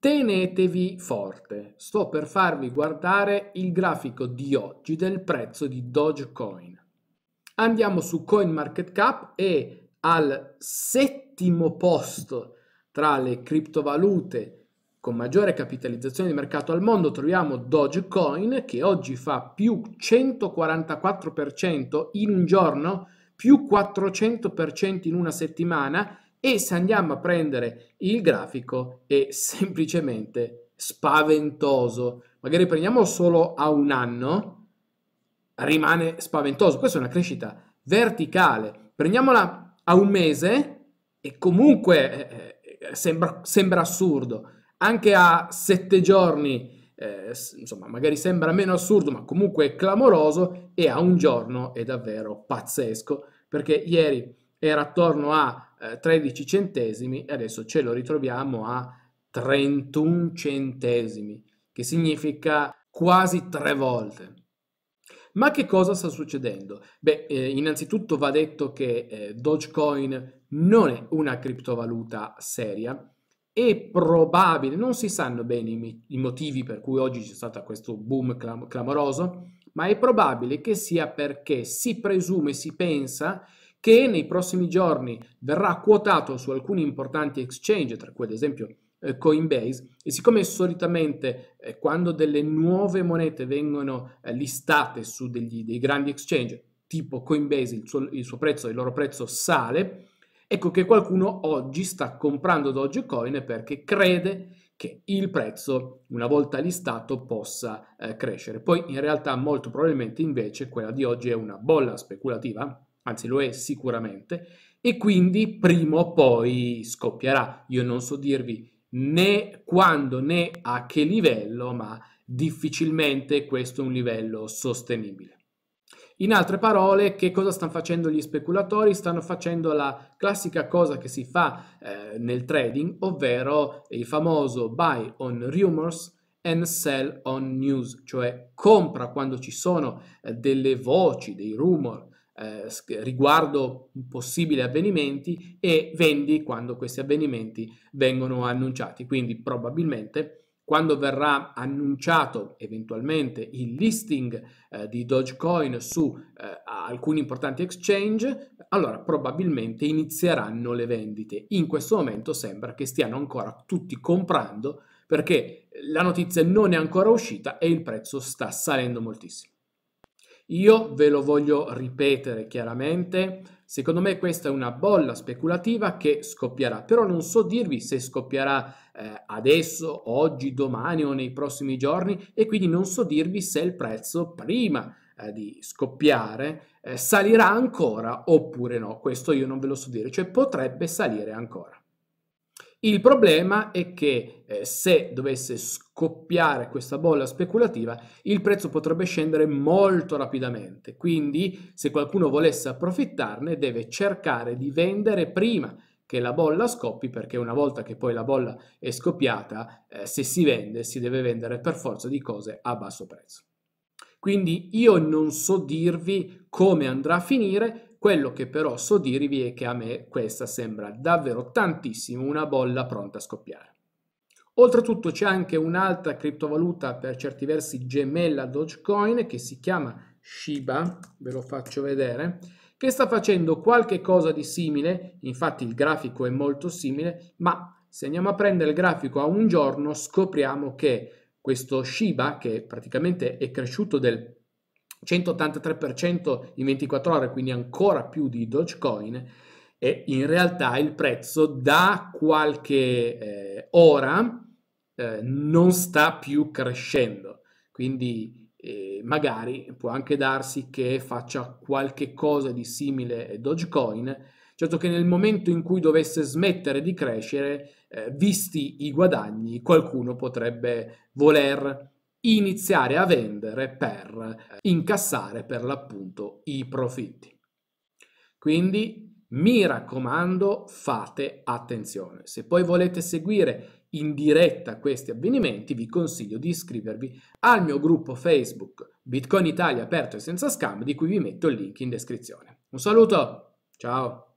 Tenetevi forte, sto per farvi guardare il grafico di oggi del prezzo di Dogecoin. Andiamo su CoinMarketCap e al settimo posto tra le criptovalute con maggiore capitalizzazione di mercato al mondo troviamo Dogecoin che oggi fa più 144% in un giorno, più 400% in una settimana e se andiamo a prendere il grafico è semplicemente spaventoso. Magari prendiamo solo a un anno, rimane spaventoso. Questa è una crescita verticale. Prendiamola a un mese e comunque eh, eh sembra, sembra, assurdo. Anche a sette giorni, eh, insomma, magari sembra meno assurdo, ma comunque è clamoroso. E a un giorno è davvero pazzesco perché ieri era attorno a 13 eh, centesimi e adesso ce lo ritroviamo a 31 centesimi, che significa quasi tre volte. Ma che cosa sta succedendo? Beh, eh, innanzitutto va detto che eh, Dogecoin non è una criptovaluta seria, è probabile, non si sanno bene i, motivi per cui oggi c'è stato questo boom clam- clamoroso, ma è probabile che sia perché si presume, si pensa che nei prossimi giorni verrà quotato su alcuni importanti exchange, tra cui ad esempio eh, Coinbase, e siccome solitamente eh, quando delle nuove monete vengono eh, listate su degli, dei grandi exchange, tipo Coinbase, il suo, il suo prezzo, il loro prezzo sale, ecco che qualcuno oggi sta comprando Dogecoin perché crede che il prezzo, una volta listato, possa eh, crescere. Poi in realtà molto probabilmente invece quella di oggi è una bolla speculativa anzi lo è sicuramente, e quindi prima o poi scoppierà. Io non so dirvi né quando né a che livello, ma difficilmente questo è un livello sostenibile. In altre parole, che cosa stanno facendo gli speculatori? Stanno facendo la classica cosa che si fa eh, nel trading, ovvero il famoso buy on rumors and sell on news, cioè compra quando ci sono eh, delle voci, dei rumor, eh, riguardo possibili avvenimenti e vendi quando questi avvenimenti vengono annunciati. Quindi probabilmente quando verrà annunciato eventualmente il listing eh, di Dogecoin su eh, alcuni importanti exchange, allora probabilmente inizieranno le vendite. In questo momento sembra che stiano ancora tutti comprando perché la notizia non è ancora uscita e il prezzo sta salendo moltissimo. Io ve lo voglio ripetere chiaramente, secondo me questa è una bolla speculativa che scoppierà, però non so dirvi se scoppierà eh, adesso, oggi, domani o nei prossimi giorni e quindi non so dirvi se il prezzo prima eh, di scoppiare eh, salirà ancora oppure no, questo io non ve lo so dire, cioè potrebbe salire ancora. Il problema è che eh, se dovesse scoppiare questa bolla speculativa, il prezzo potrebbe scendere molto rapidamente. Quindi, se qualcuno volesse approfittarne, deve cercare di vendere prima che la bolla scoppi, perché una volta che poi la bolla è scoppiata, eh, se si vende, si deve vendere per forza di cose a basso prezzo. Quindi io non so dirvi come andrà a finire, quello che però so dirvi è che a me questa sembra davvero tantissimo una bolla pronta a scoppiare. Oltretutto c'è anche un'altra criptovaluta per certi versi gemella Dogecoin che si chiama Shiba, ve lo faccio vedere, che sta facendo qualche cosa di simile, infatti il grafico è molto simile, ma se andiamo a prendere il grafico a un giorno scopriamo che questo Shiba, che praticamente è cresciuto del 183% in 24 ore, quindi ancora più di Dogecoin, e in realtà il prezzo da qualche eh, ora eh, non sta più crescendo. Quindi eh, magari può anche darsi che faccia qualche cosa di simile a Dogecoin, certo che nel momento in cui dovesse smettere di crescere, eh, visti i guadagni, qualcuno potrebbe voler iniziare a vendere per incassare per l'appunto i profitti. Quindi mi raccomando, fate attenzione. Se poi volete seguire in diretta questi avvenimenti, vi consiglio di iscrivervi al mio gruppo Facebook Bitcoin Italia aperto e senza scam, di cui vi metto il link in descrizione. Un saluto, ciao!